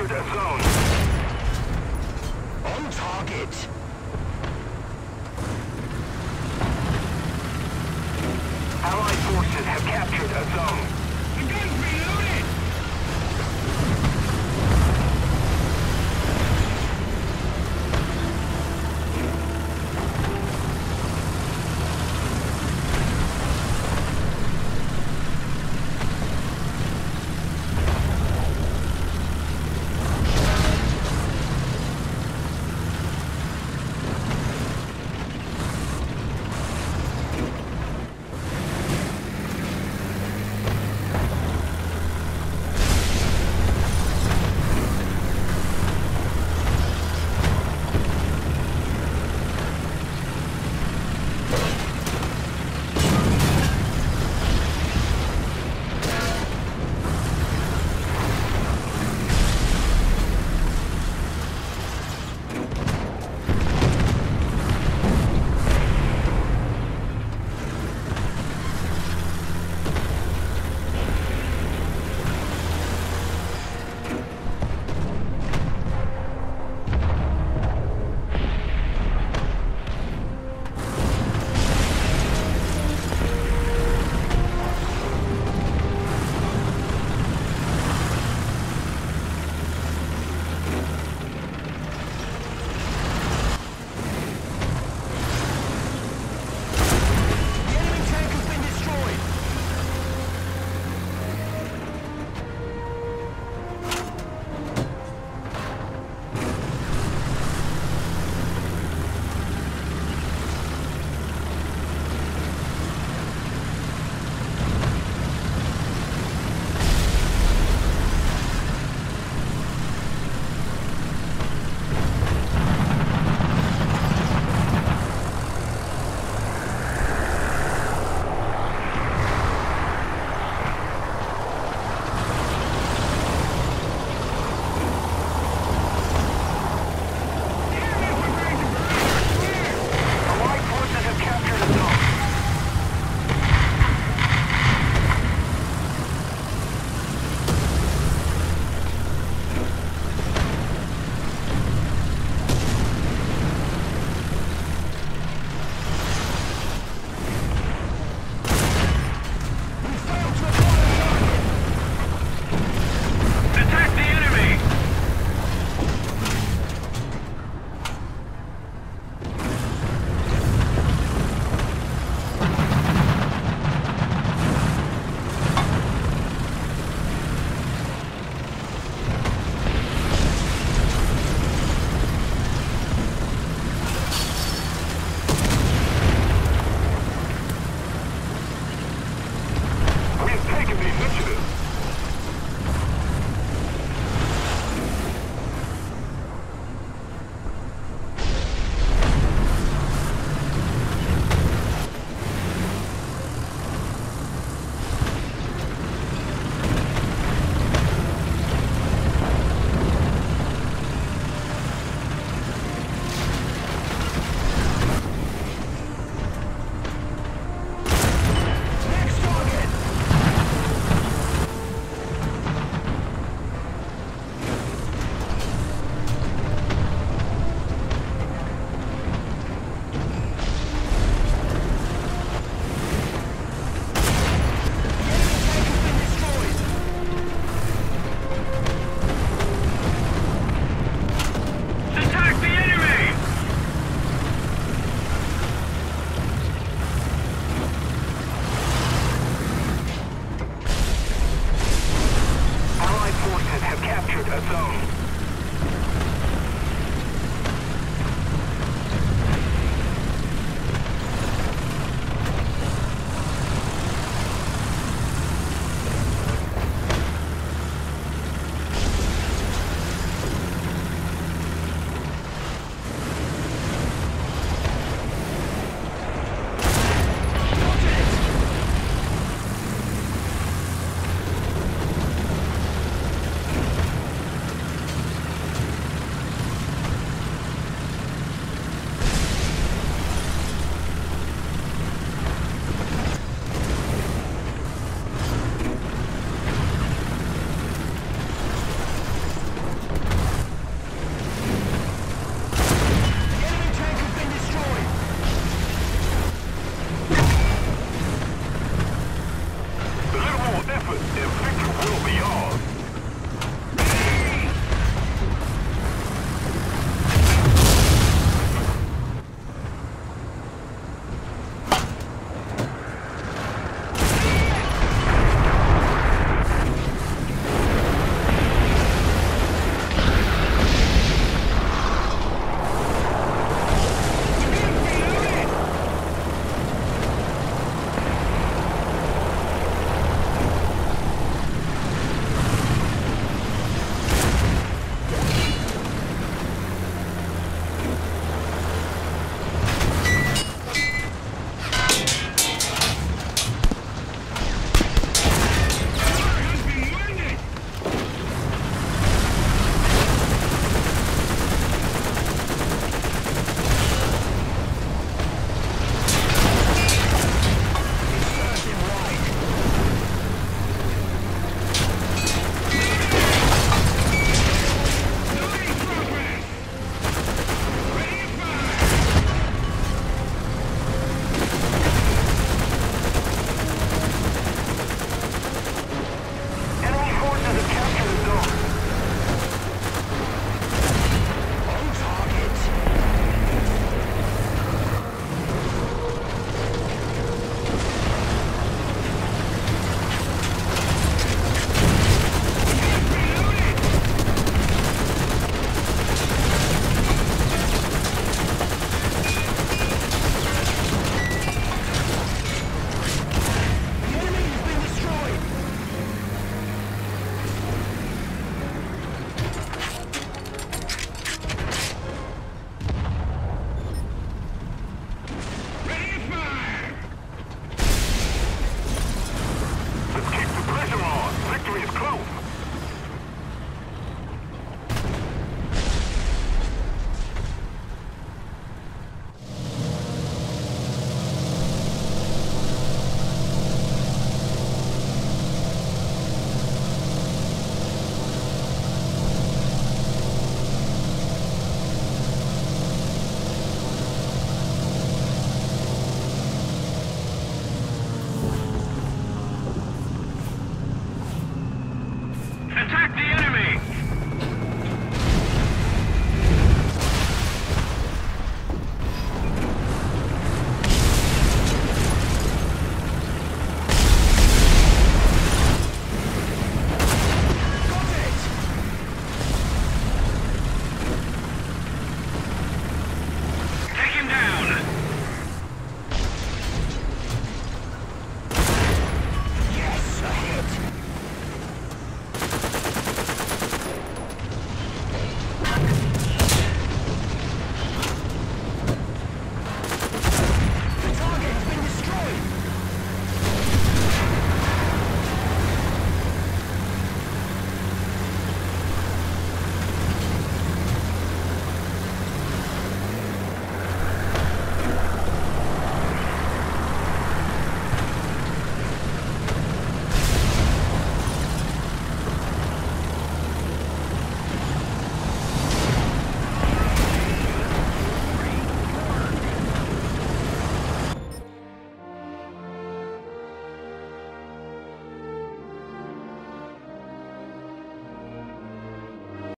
Capture that zone. On target. Attack the enemy!